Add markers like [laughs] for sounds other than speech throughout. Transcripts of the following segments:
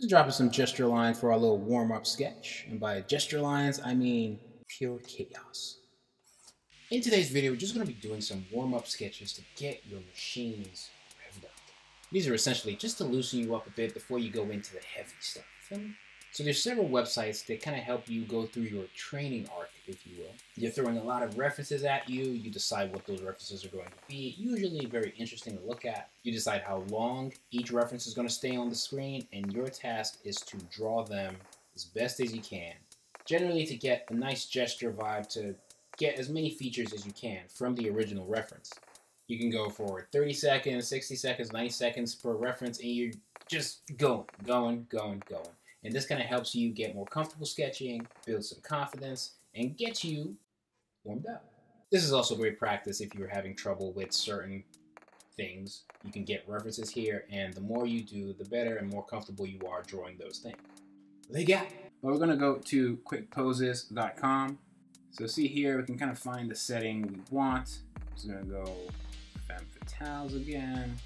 Just dropping some gesture lines for our little warm-up sketch. And by gesture lines, I mean pure chaos. In today's video, we're just going to be doing some warm-up sketches to get your machines revved up. These are essentially just to loosen you up a bit before you go into the heavy stuff. So there's several websites that kind of help you go through your training arc, if you will. You're throwing a lot of references at you. You decide what those references are going to be. Usually very interesting to look at. You decide how long each reference is going to stay on the screen, and your task is to draw them as best as you can. Generally to get a nice gesture vibe to get as many features as you can from the original reference. You can go for 30 seconds, 60 seconds, 90 seconds per reference, and you're just going, going, going, going. And this kind of helps you get more comfortable sketching, build some confidence, and get you warmed up. This is also great practice if you're having trouble with certain things. You can get references here, and the more you do, the better and more comfortable you are drawing those things. Legal. But we're to go to quickposes.com. So see here, we can kind of find the setting we want. I'm just to go femme fatales again.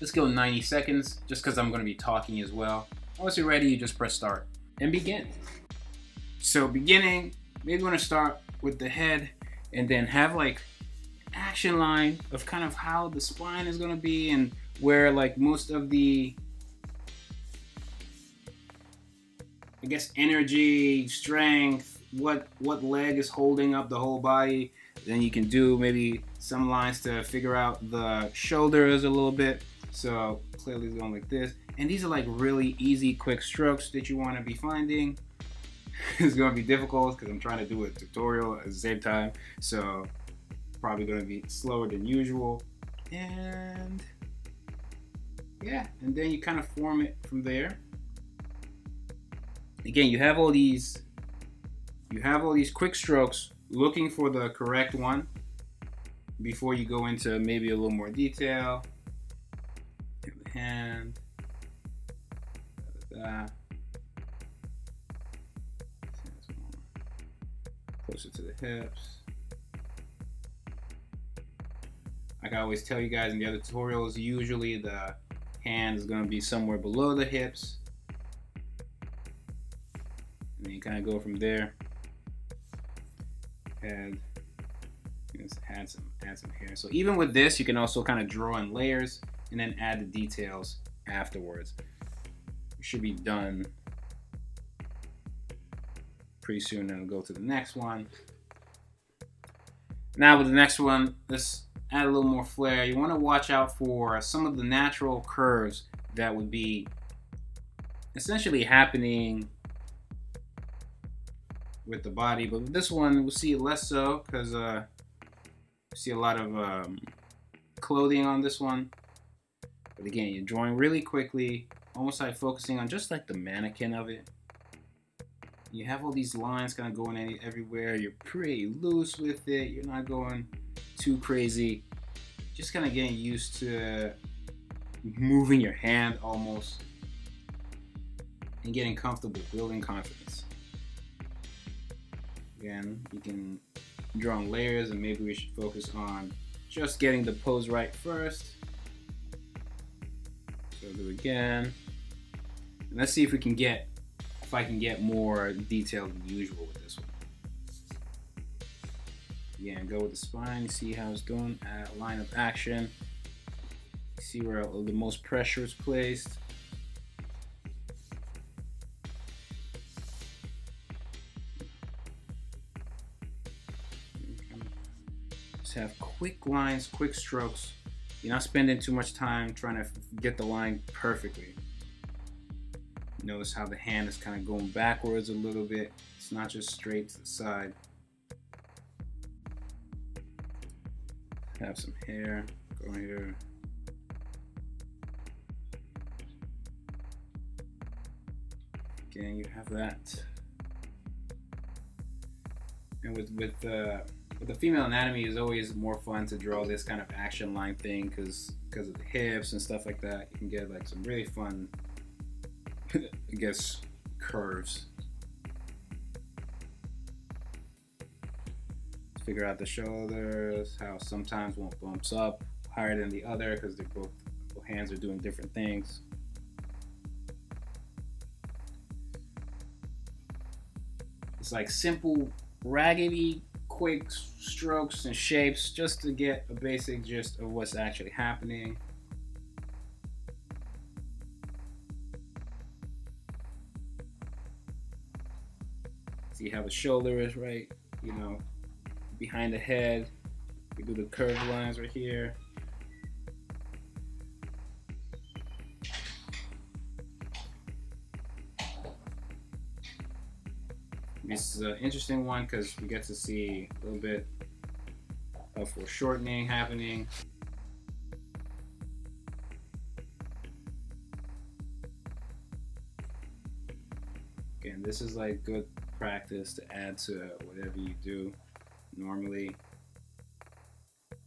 Let's go 90 seconds, just because I'm to be talking as well. Once you're ready, you just press start and begin. So beginning, maybe want to start with the head and then have like action line of kind of how the spine is going to be and where like most of the I guess energy, strength, what what leg is holding up the whole body. Then you can do maybe some lines to figure out the shoulders a little bit. So clearly going like this. And these are like really easy, quick strokes that you want to be finding. [laughs] it's going to be difficult because I'm trying to do a tutorial at the same time. So probably going to be slower than usual. And yeah, and then you kind of form it from there. Again, you have all these, you have all these quick strokes looking for the correct one before you go into maybe a little more detail. Hand that. Closer to the hips. Like I always tell you guys in the other tutorials, usually the hand is going to be somewhere below the hips. And then you kind of go from there. And just add some add some hair. So even with this, you can also kind of draw in layers and then add the details afterwards should be done pretty soon and go to the next one. Now with the next one, let's add a little more flair. You want to watch out for some of the natural curves that would be essentially happening with the body. But with this one, we'll see less so because uh, we see a lot of um, clothing on this one. But again, you're drawing really quickly almost like focusing on just like the mannequin of it. You have all these lines kind of going any, everywhere. You're pretty loose with it. You're not going too crazy. Just kind of getting used to moving your hand almost and getting comfortable, building confidence. Again, you can draw on layers and maybe we should focus on just getting the pose right first. So do it again. Let's see if we can get, if I can get more detailed than usual with this one. Again, go with the spine, see how it's doing at line of action. See where the most pressure is placed. Just have quick lines, quick strokes. You're not spending too much time trying to get the line perfectly. Notice how the hand is kind of going backwards a little bit. It's not just straight to the side. Have some hair go here. Again, you have that. And with with uh, with the female anatomy is always more fun to draw this kind of action line thing because because of the hips and stuff like that. You can get like some really fun I guess, curves. Figure out the shoulders, how sometimes one bumps up higher than the other because they're both, both hands are doing different things. It's like simple, raggedy, quick strokes and shapes just to get a basic gist of what's actually happening. See how the shoulder is right, you know, behind the head. We do the curved lines right here. This is an interesting one because we get to see a little bit of foreshortening happening. Again, this is like good practice to add to whatever you do normally.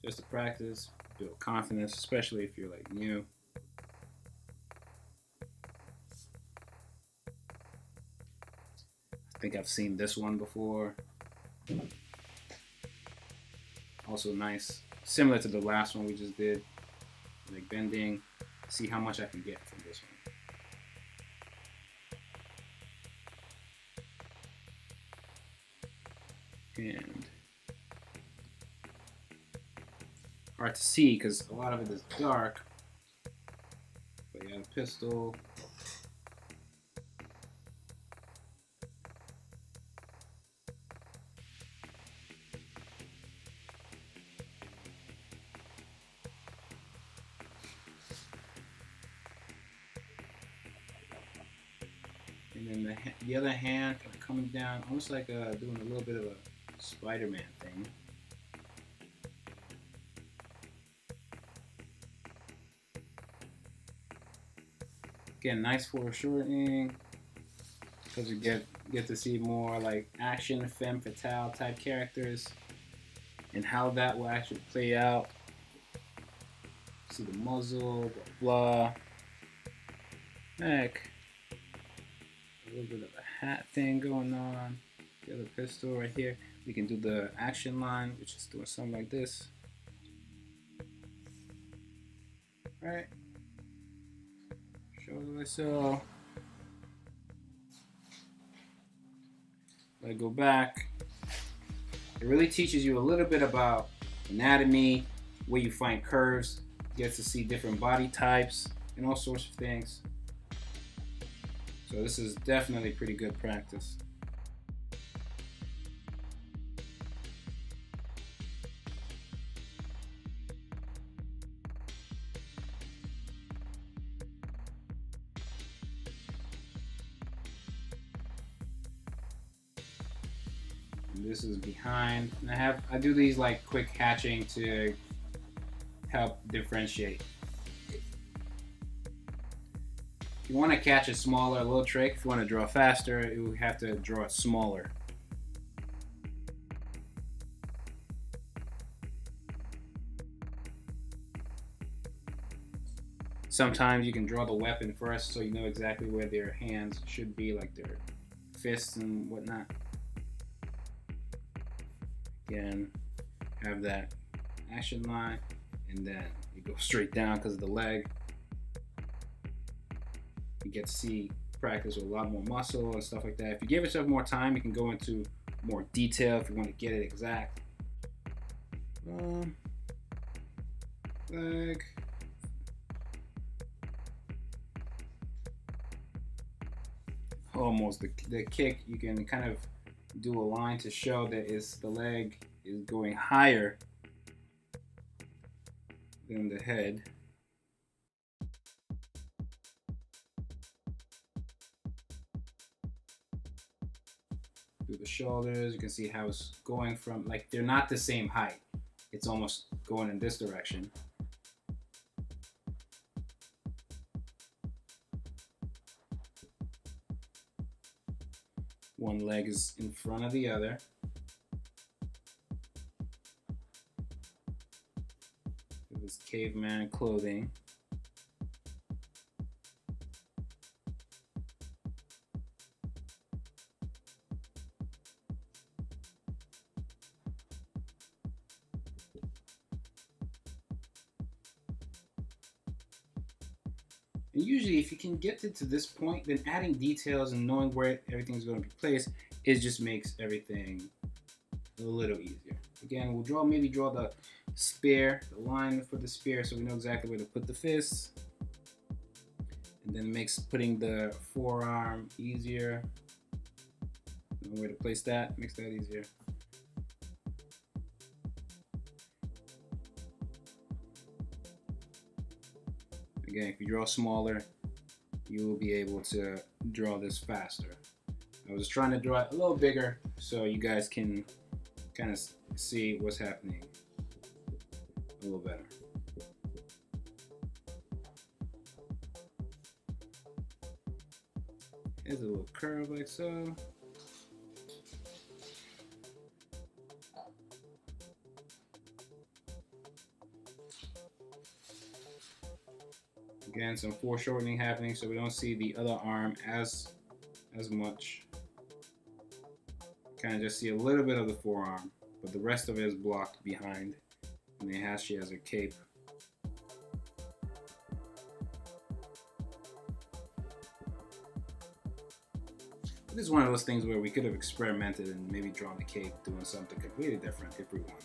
Just to practice, build confidence, especially if you're like new. I think I've seen this one before. Also nice, similar to the last one we just did, like bending. See how much I can get from hard to see because a lot of it is dark. But yeah, pistol. And then the, the other hand kind of coming down, almost like uh, doing a little bit of a Spider-Man thing. Again, nice foreshortening because we get get to see more like action femme fatale type characters and how that will actually play out. See the muzzle, blah blah. Heck. A little bit of a hat thing going on. The other pistol right here. We can do the action line, which is doing something like this. Right. Show myself. Let go back. It really teaches you a little bit about anatomy, where you find curves, you get to see different body types, and all sorts of things. So this is definitely pretty good practice. This is behind. And I have I do these like quick hatching to help differentiate. If you want to catch a smaller, little trick, if you want to draw faster, you have to draw smaller. Sometimes you can draw the weapon first so you know exactly where their hands should be, like their fists and whatnot. Again, have that action line, and then you go straight down because of the leg. You get to see practice with a lot more muscle and stuff like that. If you give yourself more time, you can go into more detail if you want to get it exact. Um, leg. Almost the, the kick, you can kind of do a line to show that is the leg is going higher than the head. through the shoulders. You can see how it's going from, like, they're not the same height. It's almost going in this direction. One leg is in front of the other. This caveman clothing. Usually if you can get it to this point, then adding details and knowing where everything's going to be placed, it just makes everything a little easier. Again, we'll draw, maybe draw the spear, the line for the spear so we know exactly where to put the fist. And then makes putting the forearm easier. Know where to place that, makes that easier. Again, if you draw smaller, you will be able to draw this faster. I was trying to draw it a little bigger so you guys can kind of see what's happening a little better. Here's a little curve like so. Again, some foreshortening happening so we don't see the other arm as as much. Kind of just see a little bit of the forearm, but the rest of it is blocked behind. And then has she has her cape. This is one of those things where we could have experimented and maybe drawn the cape doing something completely different if we want.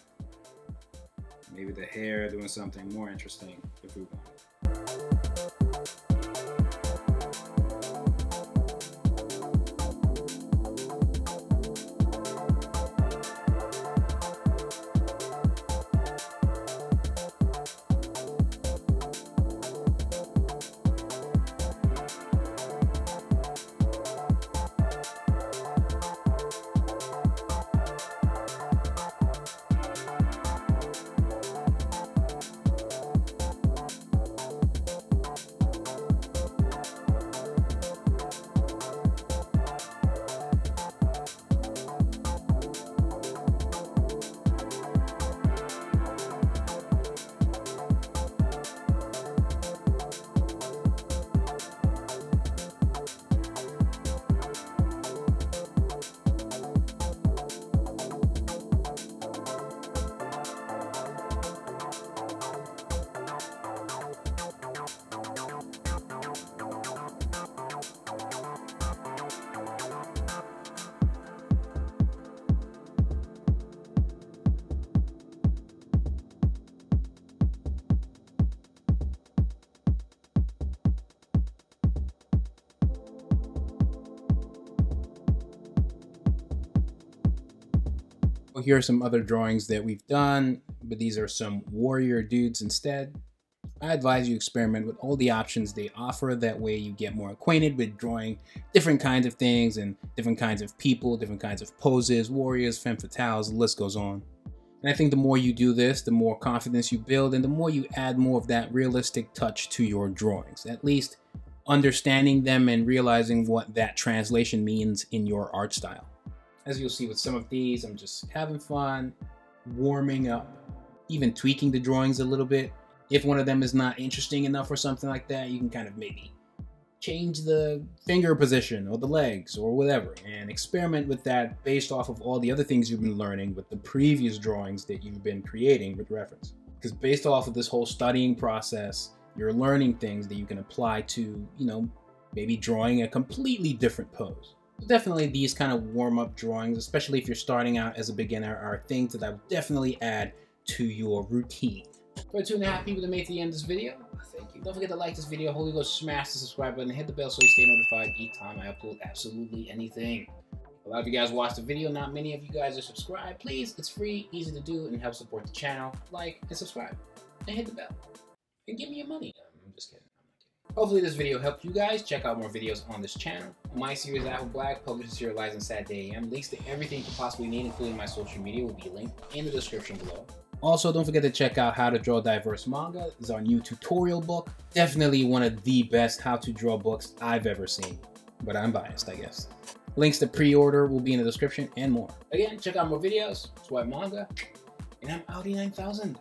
Maybe the hair doing something more interesting if we want. Here are some other drawings that we've done, but these are some warrior dudes instead. I advise you experiment with all the options they offer. That way you get more acquainted with drawing different kinds of things and different kinds of people, different kinds of poses, warriors, femme fatales, the list goes on. And I think the more you do this, the more confidence you build and the more you add more of that realistic touch to your drawings. At least understanding them and realizing what that translation means in your art style. As you'll see with some of these, I'm just having fun, warming up, even tweaking the drawings a little bit. If one of them is not interesting enough or something like that, you can kind of maybe change the finger position or the legs or whatever and experiment with that based off of all the other things you've been learning with the previous drawings that you've been creating with reference. Because based off of this whole studying process, you're learning things that you can apply to, you know, maybe drawing a completely different pose. Definitely these kind of warm-up drawings, especially if you're starting out as a beginner, are things that I would definitely add to your routine. For two and a half people that made it to the end of this video, thank you. Don't forget to like this video, Holy Ghost, smash the subscribe button, hit the bell so you stay notified each time I upload absolutely anything. A lot of you guys watched the video, not many of you guys are subscribed. Please, it's free, easy to do, and help support the channel. Like and subscribe, and hit the bell. And give me your money. I'm just kidding. Hopefully this video helped you guys. Check out more videos on this channel. My series Apple Black publishes serialized on Saturday AM. Links to everything you possibly need, including my social media, will be linked in the description below. Also, don't forget to check out How to Draw Diverse Manga. It's our new tutorial book. Definitely one of the best how to draw books I've ever seen. But I'm biased, I guess. Links to pre-order will be in the description and more. Again, check out more videos, Whyt Manga, and I'm Audi 9000.